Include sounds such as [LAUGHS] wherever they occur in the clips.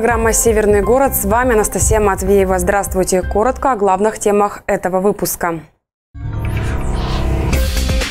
Программа «Северный город». С вами Анастасия Матвеева. Здравствуйте. Коротко о главных темах этого выпуска.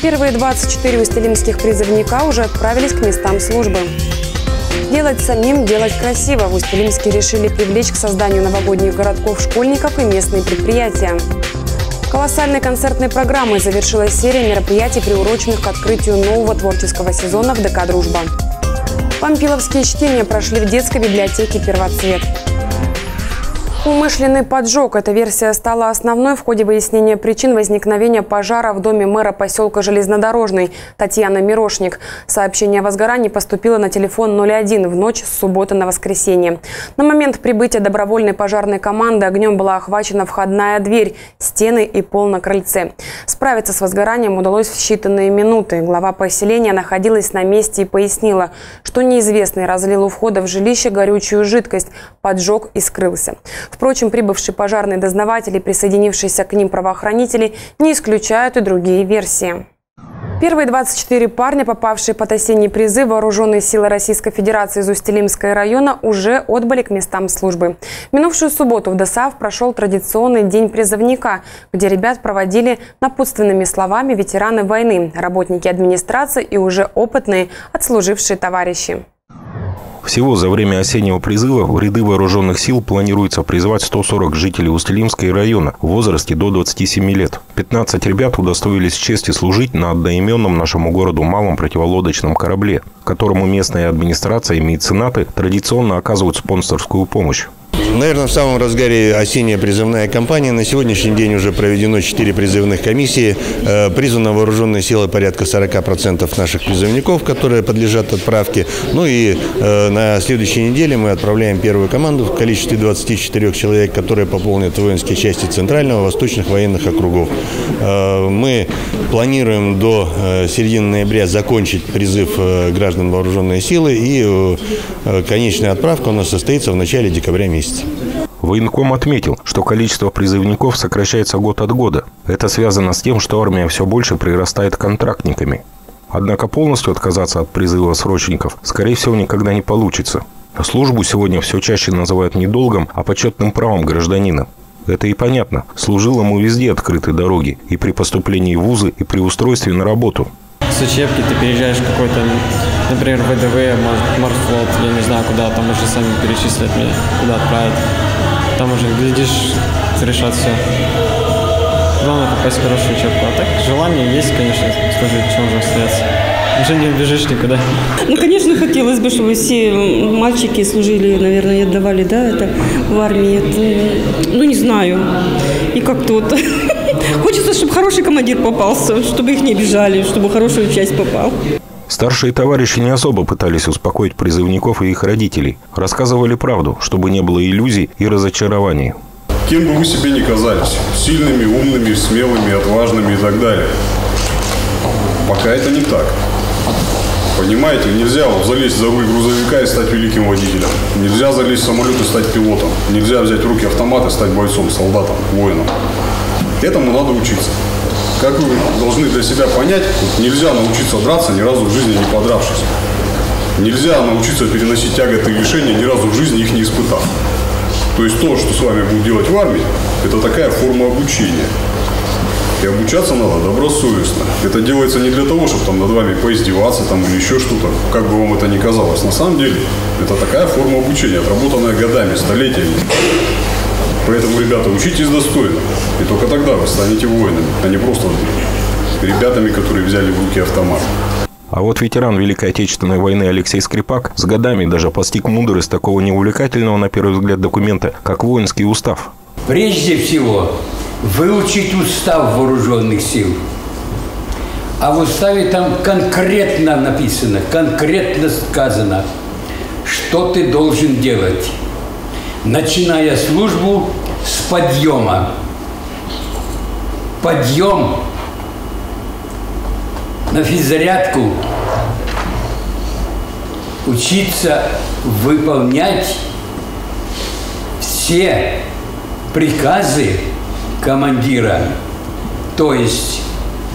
Первые 24 устилимских призывника уже отправились к местам службы. Делать самим, делать красиво. В Устилимске решили привлечь к созданию новогодних городков школьников и местные предприятия. Колоссальной концертной программой завершилась серия мероприятий, приуроченных к открытию нового творческого сезона в ДК «Дружба». Пампиловские чтения прошли в детской библиотеке «Первоцвет». Умышленный поджог. Эта версия стала основной в ходе выяснения причин возникновения пожара в доме мэра поселка Железнодорожный Татьяны Мирошник. Сообщение о возгорании поступило на телефон 01 в ночь с субботы на воскресенье. На момент прибытия добровольной пожарной команды огнем была охвачена входная дверь, стены и пол на крыльце. Справиться с возгоранием удалось в считанные минуты. Глава поселения находилась на месте и пояснила, что неизвестный разлил у входа в жилище горючую жидкость, поджег и скрылся. Впрочем, прибывшие пожарные дознаватели присоединившиеся к ним правоохранители не исключают и другие версии. Первые 24 парня, попавшие под осенний призыв Вооруженные силы Российской Федерации из Устилимского района, уже отбыли к местам службы. В минувшую субботу в ДОСАВ прошел традиционный день призывника, где ребят проводили напутственными словами ветераны войны, работники администрации и уже опытные отслужившие товарищи. Всего за время осеннего призыва в ряды вооруженных сил планируется призвать 140 жителей Устилимской района в возрасте до 27 лет. 15 ребят удостоились чести служить на одноименном нашему городу малом противолодочном корабле, которому местная администрация и меценаты традиционно оказывают спонсорскую помощь. Наверное, в самом разгаре осенняя призывная кампания. На сегодняшний день уже проведено 4 призывных комиссии. Э, призвано вооруженные силы порядка 40% наших призывников, которые подлежат отправке. Ну и э, на следующей неделе мы отправляем первую команду в количестве 24 человек, которые пополнят воинские части Центрального, Восточных военных округов. Э, мы планируем до середины ноября закончить призыв граждан вооруженной силы и конечная отправка у нас состоится в начале декабря месяца. Военком отметил, что количество призывников сокращается год от года. Это связано с тем, что армия все больше прирастает контрактниками. Однако полностью отказаться от призыва срочников, скорее всего, никогда не получится. Службу сегодня все чаще называют не долгом, а почетным правом гражданина. Это и понятно. Служилому везде открыты дороги. И при поступлении в вузы, и при устройстве на работу. С учебки ты переезжаешь в какой-то, например, ВДВ, морфлот, я не знаю, куда, там уже сами перечислят меня, куда отправят там уже, глядишь, решат все. Главное попасть в хорошую учебку. А так желание есть, конечно, служить, чем же остается. Уже не убежишь никуда. Ну, конечно, хотелось бы, чтобы все мальчики служили, наверное, отдавали, да, это в армии. Это, ну, не знаю. И как тут. [LAUGHS] Хочется, чтобы хороший командир попался, чтобы их не обижали, чтобы хорошую часть попал. Старшие товарищи не особо пытались успокоить призывников и их родителей. Рассказывали правду, чтобы не было иллюзий и разочарований. Кем бы вы себе ни казались, сильными, умными, смелыми, отважными и так далее. Пока это не так. Понимаете, нельзя залезть за руль грузовика и стать великим водителем. Нельзя залезть в самолет и стать пилотом. Нельзя взять в руки автомат и стать бойцом, солдатом, воином. Этому надо учиться как вы должны для себя понять, вот нельзя научиться драться ни разу в жизни не подравшись. Нельзя научиться переносить тяготы и лишения, ни разу в жизни их не испытав. То есть то, что с вами будут делать в армии, это такая форма обучения. И обучаться надо добросовестно. Это делается не для того, чтобы там над вами поиздеваться там, или еще что-то, как бы вам это ни казалось. На самом деле, это такая форма обучения, отработанная годами, столетиями. Поэтому, ребята, учитесь достойно. И только тогда вы станете воинами, а не просто ребятами, которые взяли в руки автомат. А вот ветеран Великой Отечественной войны Алексей Скрипак с годами даже постиг мудрость такого неувлекательного, на первый взгляд, документа, как воинский устав. Прежде всего, выучить устав вооруженных сил. А в уставе там конкретно написано, конкретно сказано, что ты должен делать начиная службу с подъема. Подъем на физзарядку, учиться выполнять все приказы командира, то есть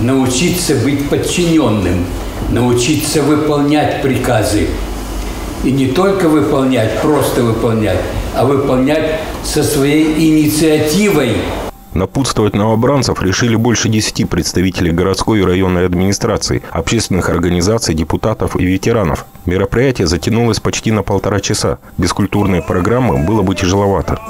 научиться быть подчиненным, научиться выполнять приказы. И не только выполнять, просто выполнять, а выполнять со своей инициативой. Напутствовать новобранцев решили больше десяти представителей городской и районной администрации, общественных организаций, депутатов и ветеранов. Мероприятие затянулось почти на полтора часа. Без культурной программы было бы тяжеловато.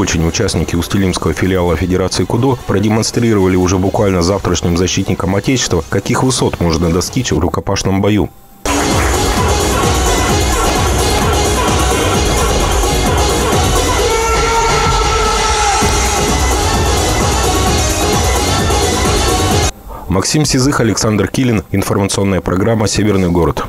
Очень участники Устилимского филиала Федерации КУДО продемонстрировали уже буквально завтрашним защитникам Отечества, каких высот можно достичь в рукопашном бою. Максим Сизых, Александр Килин. Информационная программа «Северный город».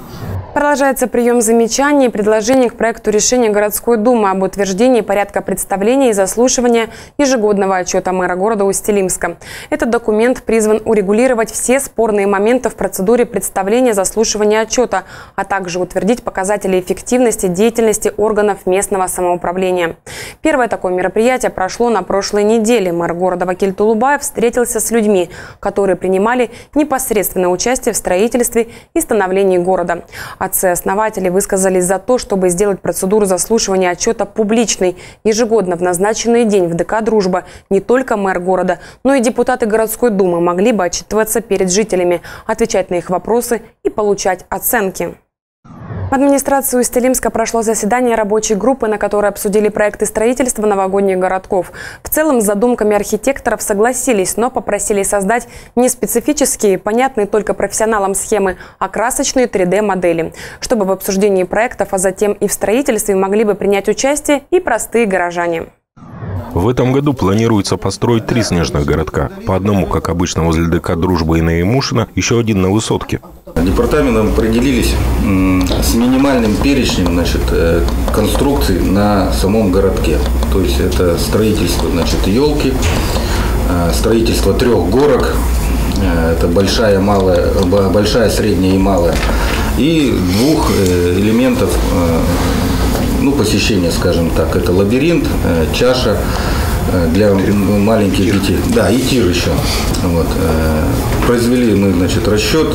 Продолжается прием замечаний и предложений к проекту решения городской думы об утверждении порядка представления и заслушивания ежегодного отчета мэра города Усть-Илимска. Этот документ призван урегулировать все спорные моменты в процедуре представления заслушивания отчета, а также утвердить показатели эффективности деятельности органов местного самоуправления. Первое такое мероприятие прошло на прошлой неделе. Мэр города Вакиль Тулубаев встретился с людьми, которые принимали непосредственное участие в строительстве и становлении города. Отцы-основатели высказались за то, чтобы сделать процедуру заслушивания отчета публичной. Ежегодно в назначенный день в ДК «Дружба» не только мэр города, но и депутаты городской думы могли бы отчитываться перед жителями, отвечать на их вопросы и получать оценки. В администрации Усть-Илимска прошло заседание рабочей группы, на которой обсудили проекты строительства новогодних городков. В целом с задумками архитекторов согласились, но попросили создать не специфические, понятные только профессионалам схемы, а красочные 3D-модели, чтобы в обсуждении проектов, а затем и в строительстве могли бы принять участие и простые горожане. В этом году планируется построить три снежных городка. По одному, как обычно, возле ДК «Дружба» и Наимушина, еще один на Высотке. Департаментом определились с минимальным перечнем значит, э, конструкций на самом городке. То есть это строительство значит, елки, э, строительство трех горок, э, это большая, малая, большая, средняя и малая, и двух элементов ну, посещения, скажем так. Это лабиринт, чаша для маленьких детей. Да, и тир еще. Вот. Произвели мы, значит, расчет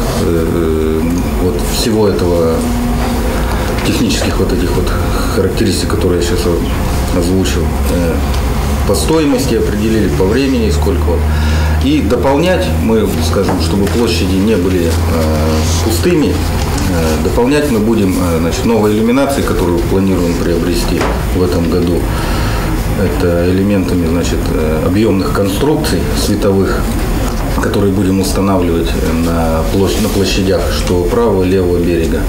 вот всего этого технических вот этих вот характеристик, которые я сейчас озвучил, по стоимости определили, по времени, сколько вот. И дополнять мы, скажем, чтобы площади не были э, пустыми, э, дополнять мы будем э, значит, новой иллюминации, которую планируем приобрести в этом году. Это элементами значит, объемных конструкций световых, которые будем устанавливать на, площадь, на площадях, что правого и левого берега.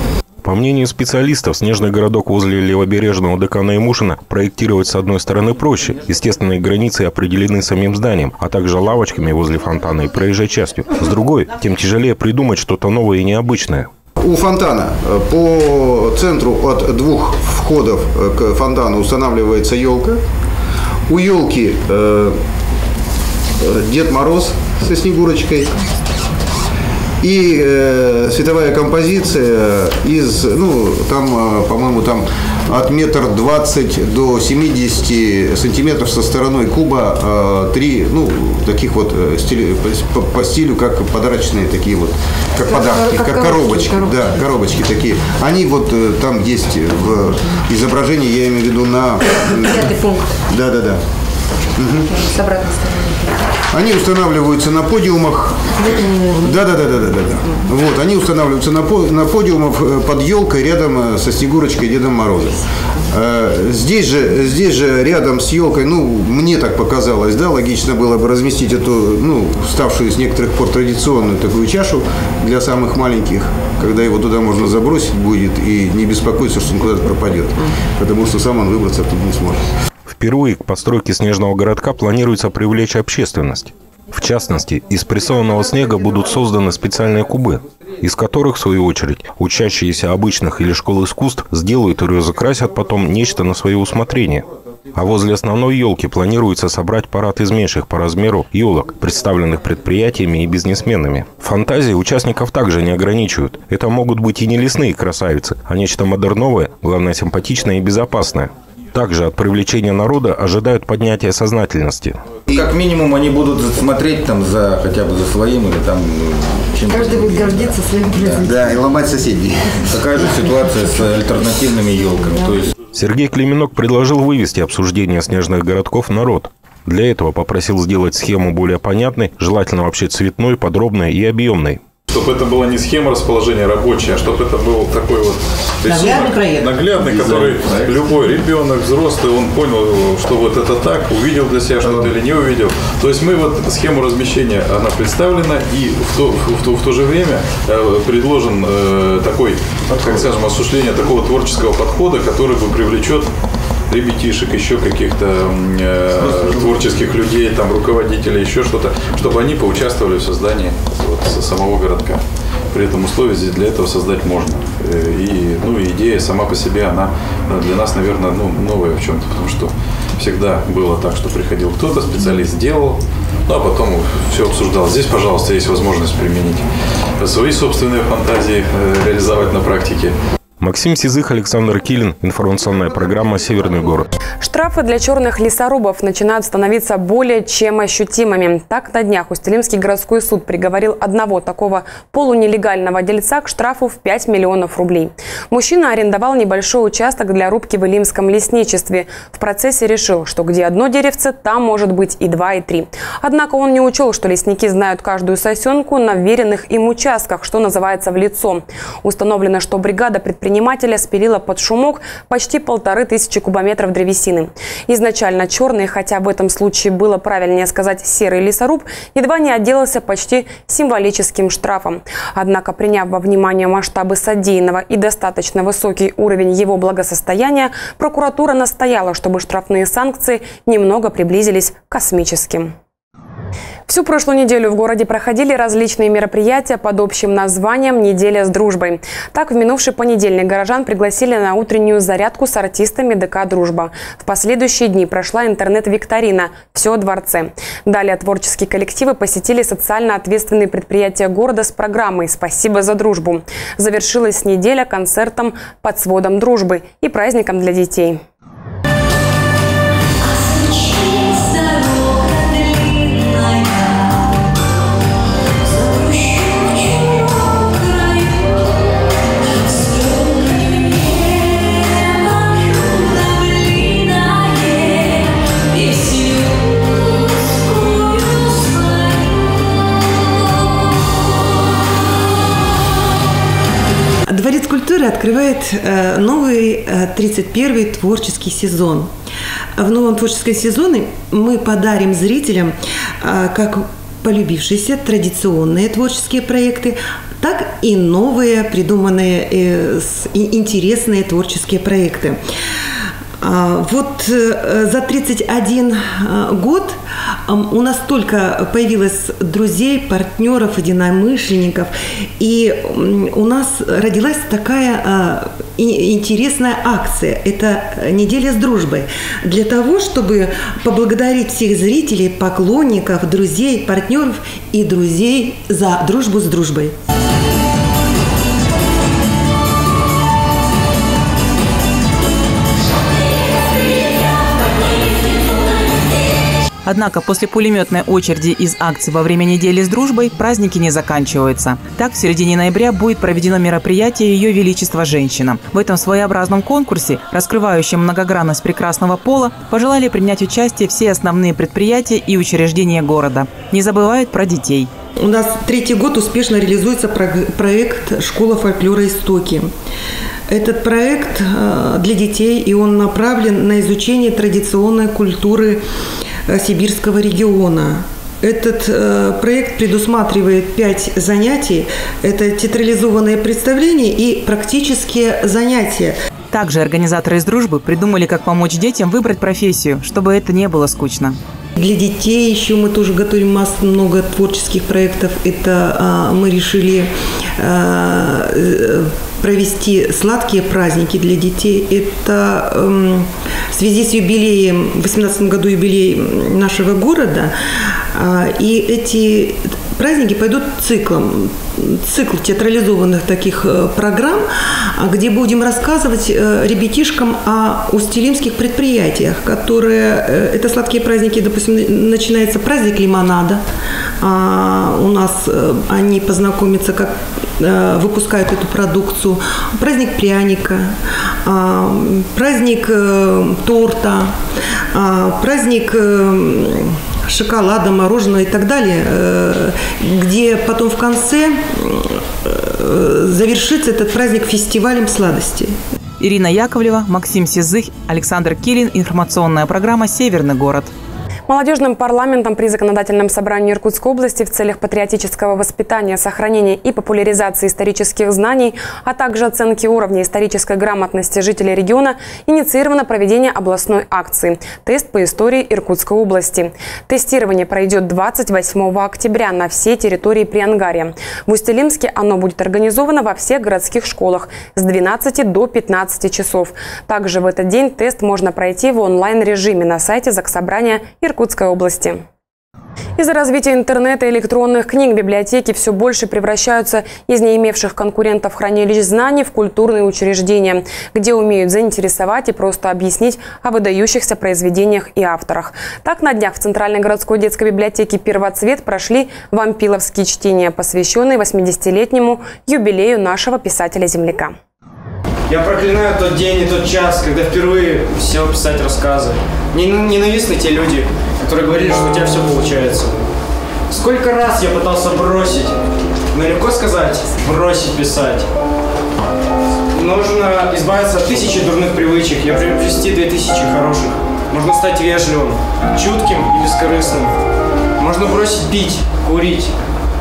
По мнению специалистов, снежный городок возле левобережного ДК Наймушина проектировать с одной стороны проще. Естественные границы определены самим зданием, а также лавочками возле фонтана и проезжей частью. С другой, тем тяжелее придумать что-то новое и необычное. У фонтана э, по центру от двух входов э, к фонтану устанавливается елка. У елки э, Дед Мороз со Снегурочкой. И э, световая композиция из, ну, там, э, по-моему, там от метр двадцать до 70 сантиметров со стороной куба э, три, ну, таких вот э, стиль, по, по стилю, как подарочные такие вот, как, как подарки, как, как коробочки, коробочки, да, коробочки такие. Они вот э, там есть в изображении, я имею в виду на... Пятый пункт. Да, да, да. Угу. С обратной стороны. Они устанавливаются на подиумах. Да, да, да, да, да, да. Вот, они устанавливаются на, на подиумах э, под елкой рядом э, со Снегурочкой Дедом Морозом. Э, здесь же, здесь же рядом с елкой, ну, мне так показалось, да, логично было бы разместить эту, ну, ставшую с некоторых пор традиционную такую чашу для самых маленьких, когда его туда можно забросить будет и не беспокоиться, что он куда-то пропадет, потому что сам он выбраться оттуда не сможет. Впервые к постройке снежного городка планируется привлечь общественность. В частности, из прессованного снега будут созданы специальные кубы, из которых, в свою очередь, учащиеся обычных или школ искусств сделают и разукрасят потом нечто на свое усмотрение. А возле основной елки планируется собрать парад из меньших по размеру елок, представленных предприятиями и бизнесменами. Фантазии участников также не ограничивают. Это могут быть и не лесные красавицы, а нечто модерновое, главное симпатичное и безопасное. Также от привлечения народа ожидают поднятия сознательности. Как минимум они будут смотреть там за хотя бы за своим или там чем Каждый будет гордиться своим производителем. Да, и ломать соседей. Такая же ситуация с альтернативными елками. То есть Сергей Клименок предложил вывести обсуждение снежных городков в народ. Для этого попросил сделать схему более понятной, желательно вообще цветной, подробной и объемной. Чтобы это была не схема расположения рабочая, а чтобы это был такой вот рисунок, Наглядный проект. наглядный, который любой ребенок, взрослый, он понял, что вот это так, увидел для себя что-то или не увидел. То есть мы вот схему размещения, она представлена, и в то, в то, в то же время э, предложен э, такой, как скажем, осуществление такого творческого подхода, который бы привлечет ребятишек, еще каких-то э, творческих людей, там, руководителей, еще что-то, чтобы они поучаствовали в создании вот, самого городка. При этом условия здесь для этого создать можно. Э, И, ну, и идея сама по себе, она э, для нас, наверное, ну, новая в чем-то, потому что всегда было так, что приходил кто-то, специалист делал, ну, а потом все обсуждал. Здесь, пожалуйста, есть возможность применить свои собственные фантазии, э, реализовать на практике. Максим Сизых, Александр Килин. Информационная программа «Северный город». Штрафы для черных лесорубов начинают становиться более чем ощутимыми. Так, на днях Устилимский городской суд приговорил одного такого полунелегального дельца к штрафу в 5 миллионов рублей. Мужчина арендовал небольшой участок для рубки в Илимском лесничестве. В процессе решил, что где одно деревце, там может быть и два, и три. Однако он не учел, что лесники знают каждую сосенку на веренных им участках, что называется в лицо. Установлено, что бригада предпринимателя спилила под шумок почти полторы тысячи кубометров древесины. Изначально черный, хотя в этом случае было правильнее сказать серый лесоруб, едва не отделался почти символическим штрафом. Однако, приняв во внимание масштабы содеянного и достаточно высокий уровень его благосостояния, прокуратура настояла, чтобы штрафные санкции немного приблизились к космическим. Всю прошлую неделю в городе проходили различные мероприятия под общим названием «Неделя с дружбой». Так, в минувший понедельник горожан пригласили на утреннюю зарядку с артистами ДК «Дружба». В последующие дни прошла интернет-викторина «Все о дворце». Далее творческие коллективы посетили социально ответственные предприятия города с программой «Спасибо за дружбу». Завершилась неделя концертом под сводом дружбы и праздником для детей. Дворец культуры открывает э, новый э, 31-й творческий сезон. В новом творческом сезоне мы подарим зрителям э, как полюбившиеся традиционные творческие проекты, так и новые придуманные э, интересные творческие проекты. А, Вот э, за 31 э, год у нас только появилось друзей, партнеров, единомышленников, и у нас родилась такая а, интересная акция. Это неделя с дружбой. Для того, чтобы поблагодарить всех зрителей, поклонников, друзей, партнеров и друзей за дружбу с дружбой. Однако после пулеметной очереди из акций во время недели с дружбой праздники не заканчиваются. Так, в середине ноября будет проведено мероприятие «Ее Величество Женщина». В этом своеобразном конкурсе, раскрывающем многогранность прекрасного пола, пожелали принять участие все основные предприятия и учреждения города. Не забывают про детей. У нас третий год успешно реализуется проект «Школа фольклора Истоки». Этот проект э, для детей, и он направлен на изучение традиционной культуры сибирского региона. Этот э, проект предусматривает пять занятий. Это театрализованные представления и практические занятия. Также организаторы из дружбы придумали, как помочь детям выбрать профессию, чтобы это не было скучно. Для детей еще мы тоже готовим массу много творческих проектов. Это а, мы решили э, провести сладкие праздники для детей. Это эм, в связи с юбилеем, в 2018 году юбилей нашего города, э, и эти праздники пойдут циклом. Цикл театрализованных таких э, программ, где будем рассказывать э, ребятишкам о устилимских предприятиях, которые... Э, это сладкие праздники, допустим, начинается праздник лимонада. А у нас они познакомятся, как выпускают эту продукцию. Праздник пряника, а, праздник торта, а, праздник шоколада, мороженого и так далее, э, где потом в конце э, завершится этот праздник фестивалем сладостей. Ирина Яковлева, Максим Сизых, Александр Килин. Информационная программа «Северный город». Молодежным парламентом при Законодательном собрании Иркутской области в целях патриотического воспитания, сохранения и популяризации исторических знаний, а также оценки уровня исторической грамотности жителей региона инициировано проведение областной акции «Тест по истории Иркутской области». Тестирование пройдет 28 октября на всей территории Приангария. В Усть-Илимске оно будет организовано во всех городских школах с 12 до 15 часов. Также в этот день тест можно пройти в онлайн-режиме на сайте Заксобрания Иркутской Иркутской области. Из-за развития интернета и электронных книг библиотеки все больше превращаются из не имевших конкурентов хранилищ знаний в культурные учреждения, где умеют заинтересовать и просто объяснить о выдающихся произведениях и авторах. Так, на днях в Центральной городской детской библиотеке «Первоцвет» прошли вампиловские чтения, посвященные 80-летнему юбилею нашего писателя-земляка. Я проклинаю тот день и тот час, когда впервые сел писать рассказы. Мне ненавистны те люди, которые говорили, что у тебя все получается. Сколько раз я пытался бросить, но легко сказать, бросить писать. Нужно избавиться от тысячи дурных привычек и приобрести две тысячи хороших. Можно стать вежливым, чутким и бескорыстным. Можно бросить пить, курить.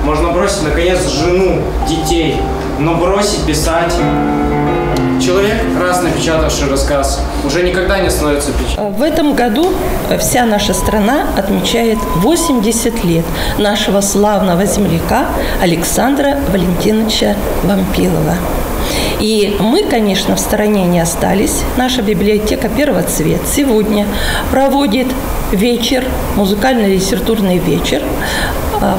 Можно бросить, наконец, жену, детей. Но бросить писать Человек, раз напечатавший рассказ, уже никогда не становится печатным. В этом году вся наша страна отмечает 80 лет нашего славного земляка Александра Валентиновича Вампилова. И мы, конечно, в стороне не остались. Наша библиотека «Первоцвет» сегодня проводит вечер, музыкально-литературный вечер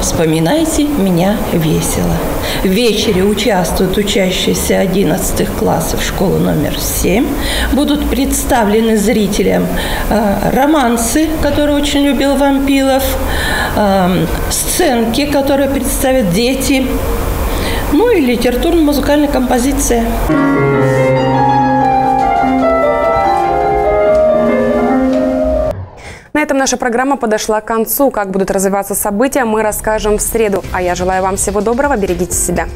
«Вспоминайте меня весело». В вечере участвуют учащиеся 11 классов школы номер 7. Будут представлены зрителям а, романсы, которые очень любил Вампилов, а, сценки, которые представят дети, ну и литературно-музыкальная композиция. Этом наша программа подошла к концу. Как будут развиваться события, мы расскажем в среду. А я желаю вам всего доброго, берегите себя.